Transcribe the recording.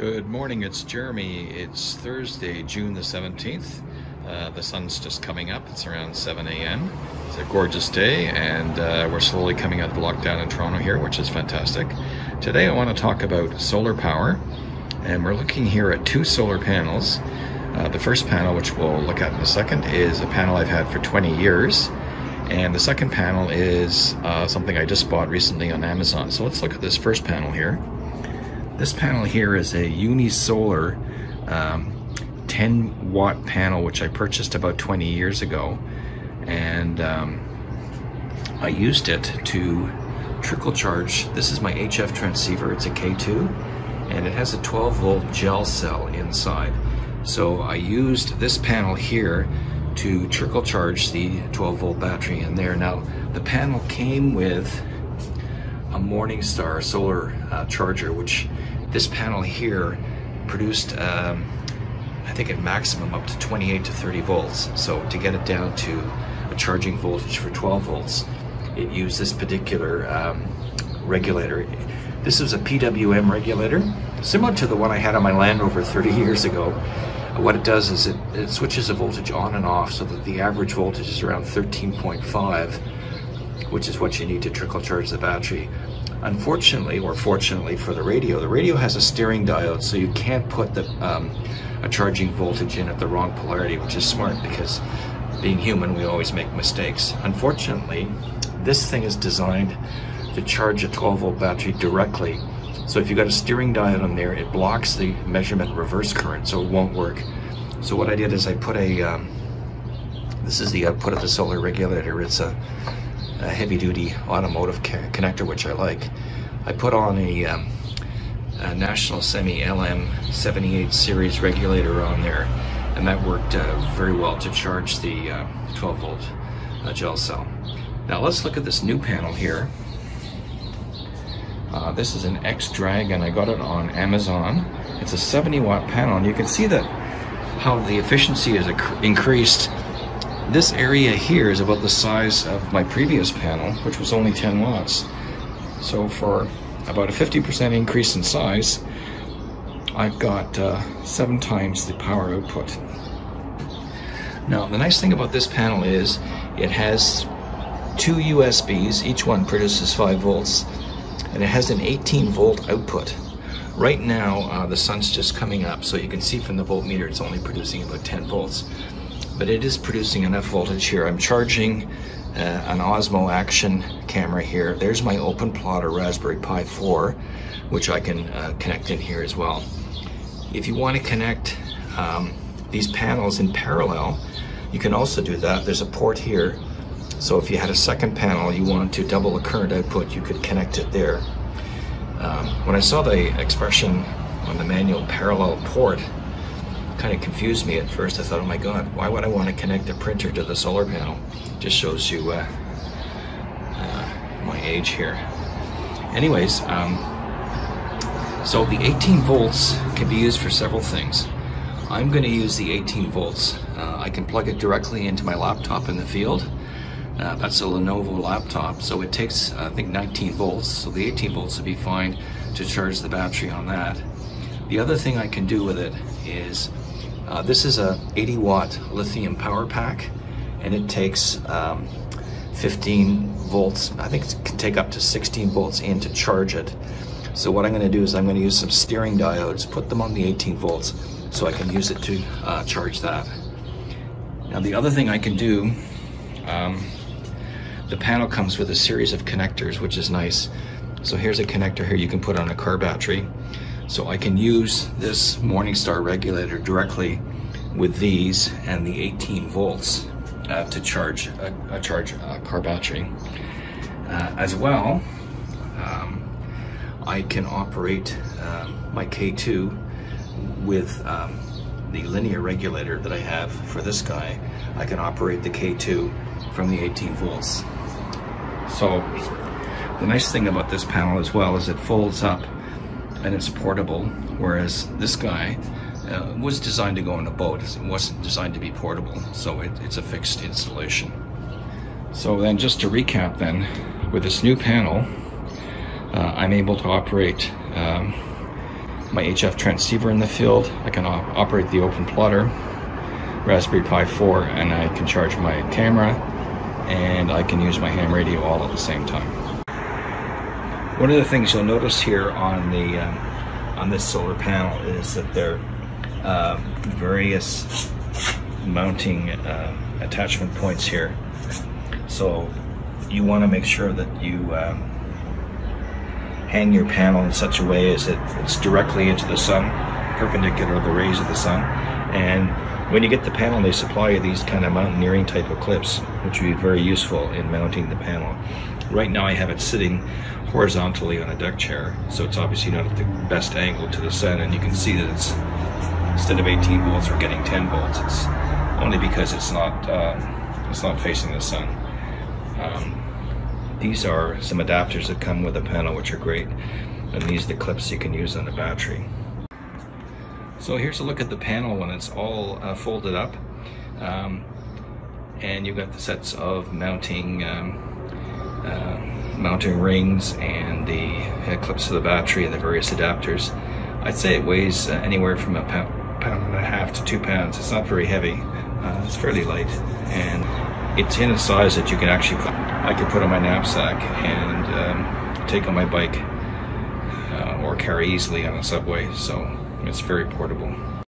Good morning, it's Jeremy. It's Thursday, June the 17th. Uh, the sun's just coming up, it's around 7 a.m. It's a gorgeous day, and uh, we're slowly coming out of the lockdown in Toronto here, which is fantastic. Today, I want to talk about solar power, and we're looking here at two solar panels. Uh, the first panel, which we'll look at in a second, is a panel I've had for 20 years. And the second panel is uh, something I just bought recently on Amazon. So let's look at this first panel here. This panel here is a Unisolar um, 10 watt panel, which I purchased about 20 years ago. And um, I used it to trickle charge. This is my HF transceiver, it's a K2, and it has a 12 volt gel cell inside. So I used this panel here to trickle charge the 12 volt battery in there. Now, the panel came with a Morningstar solar uh, charger, which this panel here produced, um, I think at maximum up to 28 to 30 volts. So to get it down to a charging voltage for 12 volts, it used this particular um, regulator. This is a PWM regulator, similar to the one I had on my Land Rover 30 years ago. What it does is it, it switches the voltage on and off so that the average voltage is around 13.5 which is what you need to trickle charge the battery. Unfortunately, or fortunately for the radio, the radio has a steering diode, so you can't put the, um, a charging voltage in at the wrong polarity, which is smart because being human, we always make mistakes. Unfortunately, this thing is designed to charge a 12 volt battery directly. So if you've got a steering diode on there, it blocks the measurement reverse current, so it won't work. So what I did is I put a, um, this is the output of the solar regulator. It's a a heavy duty automotive connector, which I like. I put on a, um, a National Semi LM78 series regulator on there, and that worked uh, very well to charge the uh, 12 volt uh, gel cell. Now let's look at this new panel here. Uh, this is an X-Dragon. I got it on Amazon. It's a 70 watt panel, and you can see that how the efficiency is increased this area here is about the size of my previous panel, which was only 10 watts. So for about a 50% increase in size, I've got uh, seven times the power output. Now, the nice thing about this panel is it has two USBs, each one produces 5 volts, and it has an 18 volt output. Right now, uh, the sun's just coming up, so you can see from the voltmeter it's only producing about 10 volts but it is producing enough voltage here. I'm charging uh, an Osmo Action camera here. There's my open plotter Raspberry Pi 4, which I can uh, connect in here as well. If you want to connect um, these panels in parallel, you can also do that. There's a port here. So if you had a second panel, you wanted to double the current output, you could connect it there. Um, when I saw the expression on the manual parallel port, kind of confused me at first. I thought, oh my God, why would I want to connect a printer to the solar panel? Just shows you uh, uh, my age here. Anyways, um, so the 18 volts can be used for several things. I'm going to use the 18 volts. Uh, I can plug it directly into my laptop in the field. Uh, that's a Lenovo laptop, so it takes, I think, 19 volts. So the 18 volts would be fine to charge the battery on that. The other thing I can do with it is uh, this is a 80 watt lithium power pack and it takes um, 15 volts. I think it can take up to 16 volts in to charge it. So what I'm going to do is I'm going to use some steering diodes, put them on the 18 volts so I can use it to uh, charge that. Now the other thing I can do, um, the panel comes with a series of connectors, which is nice. So here's a connector here you can put on a car battery. So I can use this Morningstar regulator directly with these and the 18 volts uh, to charge a, a charge a car battery. Uh, as well, um, I can operate um, my K2 with um, the linear regulator that I have for this guy. I can operate the K2 from the 18 volts. So the nice thing about this panel as well is it folds up and it's portable, whereas this guy uh, was designed to go on a boat. It wasn't designed to be portable, so it, it's a fixed installation. So then just to recap then, with this new panel, uh, I'm able to operate um, my HF transceiver in the field. I can op operate the open plotter, Raspberry Pi 4, and I can charge my camera, and I can use my ham radio all at the same time. One of the things you'll notice here on the um, on this solar panel is that there are uh, various mounting uh, attachment points here. So you want to make sure that you um, hang your panel in such a way as that it's directly into the sun, perpendicular to the rays of the sun. And when you get the panel, they supply you these kind of mountaineering type of clips, which would be very useful in mounting the panel. Right now I have it sitting horizontally on a deck chair, so it's obviously not at the best angle to the sun, and you can see that it's, instead of 18 volts, we're getting 10 volts. It's only because it's not, uh, it's not facing the sun. Um, these are some adapters that come with the panel, which are great. And these are the clips you can use on the battery. So here's a look at the panel when it's all uh, folded up. Um, and you've got the sets of mounting um, uh, mounting rings and the clips to the battery and the various adapters. I'd say it weighs uh, anywhere from a pound, pound and a half to two pounds. It's not very heavy. Uh, it's fairly light and it's in a size that you can actually put, I could put on my knapsack and um, take on my bike uh, or carry easily on a subway. So it's very portable.